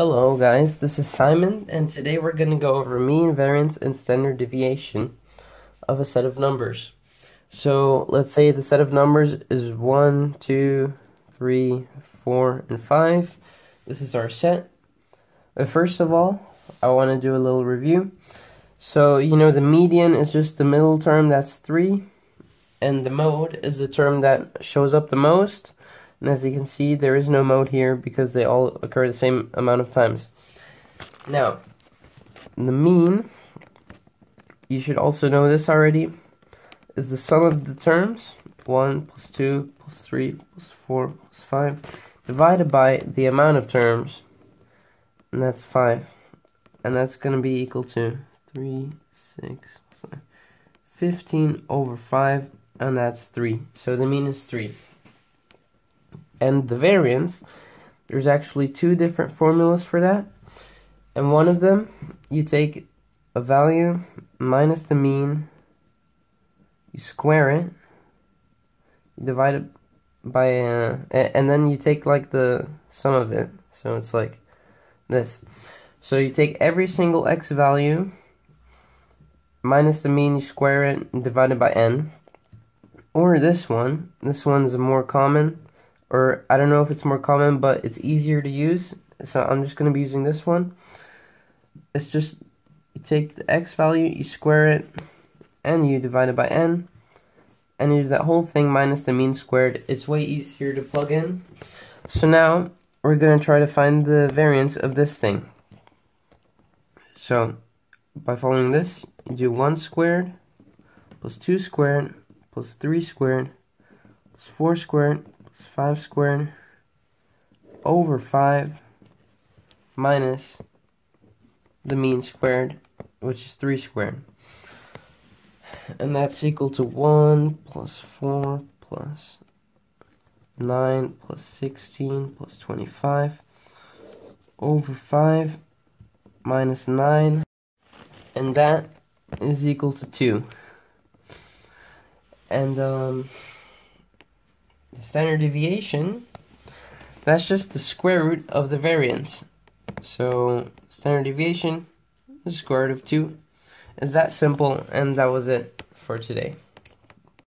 Hello guys, this is Simon and today we're going to go over mean, variance, and standard deviation of a set of numbers. So let's say the set of numbers is 1, 2, 3, 4, and 5. This is our set. But first of all, I want to do a little review. So, you know, the median is just the middle term, that's 3. And the mode is the term that shows up the most. And as you can see, there is no mode here because they all occur the same amount of times. Now, the mean, you should also know this already, is the sum of the terms, 1 plus 2 plus 3 plus 4 plus 5, divided by the amount of terms, and that's 5. And that's going to be equal to 3, 6, 15 over 5, and that's 3. So the mean is 3 and the variance, there's actually two different formulas for that. And one of them, you take a value minus the mean, you square it, you divide it by, uh, and then you take like the sum of it. So it's like this. So you take every single x value minus the mean, you square it, and divide it by n. Or this one, this one's more common or I don't know if it's more common, but it's easier to use. So I'm just going to be using this one. It's just, you take the x value, you square it, and you divide it by n. And you do that whole thing minus the mean squared. It's way easier to plug in. So now, we're going to try to find the variance of this thing. So, by following this, you do 1 squared, plus 2 squared, plus 3 squared, plus 4 squared, 5 squared over 5 minus the mean squared, which is 3 squared. And that's equal to 1 plus 4 plus 9 plus 16 plus 25 over 5 minus 9. And that is equal to 2. And, um, the standard deviation, that's just the square root of the variance. So standard deviation is the square root of 2. It's that simple, and that was it for today.